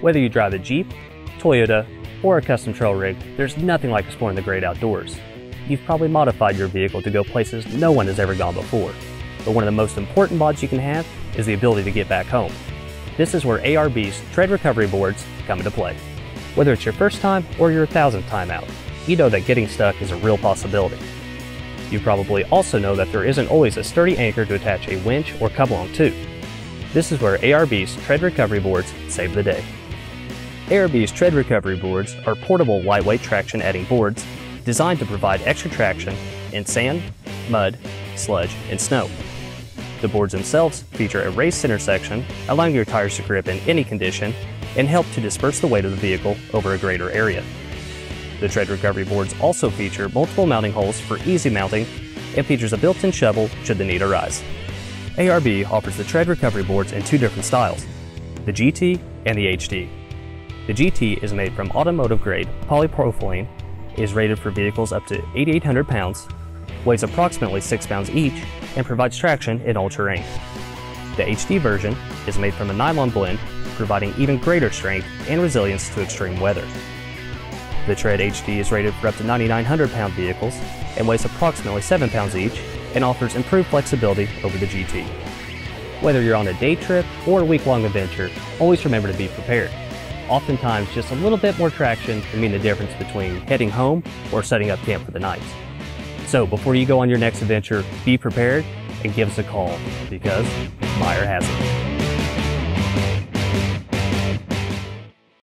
Whether you drive a Jeep, Toyota, or a custom trail rig, there's nothing like exploring the great outdoors. You've probably modified your vehicle to go places no one has ever gone before. But one of the most important mods you can have is the ability to get back home. This is where ARB's Tred recovery boards come into play. Whether it's your first time or your thousandth time out, you know that getting stuck is a real possibility. You probably also know that there isn't always a sturdy anchor to attach a winch or come along to. This is where ARB's Tred recovery boards save the day. ARB's Tred recovery boards are portable lightweight traction adding boards designed to provide extra traction in sand, mud, sludge, and snow. The boards themselves feature a raised center section, allowing your tires to grip in any condition and help to disperse the weight of the vehicle over a greater area. The Tred recovery boards also feature multiple mounting holes for easy mounting and features a built-in shovel should the need arise. ARB offers the Tred recovery boards in two different styles, the GT and the HD. The GT is made from automotive grade polypropylene, is rated for vehicles up to 8,800 pounds, weighs approximately 6 pounds each, and provides traction in all terrain. The HD version is made from a nylon blend, providing even greater strength and resilience to extreme weather. The Tred HD is rated for up to 9,900 pound vehicles and weighs approximately 7 pounds each and offers improved flexibility over the GT. Whether you're on a day trip or a week-long adventure, always remember to be prepared. Oftentimes, just a little bit more traction can mean the difference between heading home or setting up camp for the night. So before you go on your next adventure, be prepared and give us a call because Meyer has it.